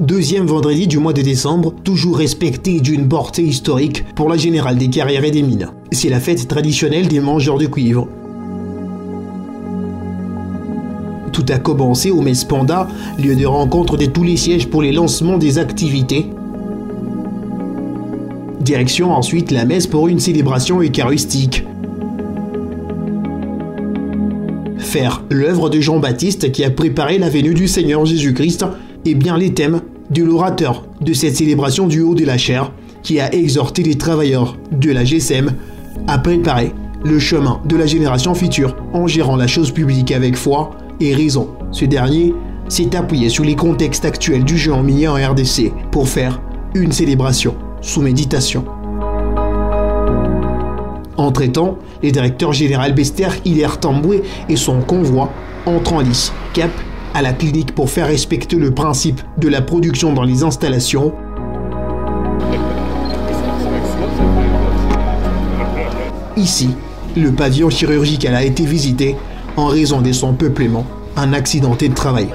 Deuxième vendredi du mois de décembre, toujours respecté d'une portée historique pour la générale des carrières et des mines. C'est la fête traditionnelle des mangeurs de cuivre. Tout a commencé au Mess Panda, lieu de rencontre de tous les sièges pour les lancements des activités. Direction ensuite la messe pour une célébration eucharistique. Faire l'œuvre de Jean-Baptiste qui a préparé la venue du Seigneur Jésus-Christ et bien les thèmes de l'orateur de cette célébration du haut de la chair qui a exhorté les travailleurs de la GSM à préparer le chemin de la génération future en gérant la chose publique avec foi et raison. Ce dernier s'est appuyé sur les contextes actuels du jeu en minier en RDC pour faire une célébration sous méditation. Entre-temps, les directeurs général Bester, Hilaire Tamboué et son convoi entrent en lice, cap à la clinique pour faire respecter le principe de la production dans les installations. Ici, le pavillon chirurgical a été visité en raison de son peuplement, un accidenté de travail.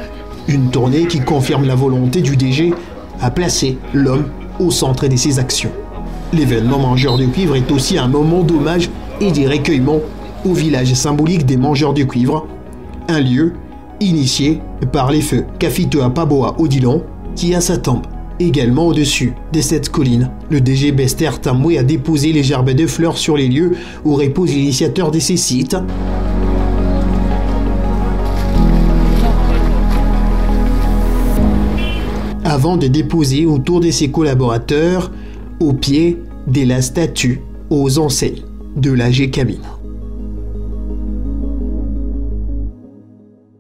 Une tournée qui confirme la volonté du DG à placer l'homme au centre de ses actions. L'événement Mangeurs de Cuivre est aussi un moment d'hommage et de recueillement au village symbolique des Mangeurs de Cuivre, un lieu initié par les feux Kafitoa Paboa Odilon, qui a sa tombe également au-dessus de cette colline. Le DG Bester Tamoué a déposé les gerbes de fleurs sur les lieux où repose l'initiateur de ces sites. Avant de déposer autour de ses collaborateurs au pied de la statue aux enseignes de l'AG Camine.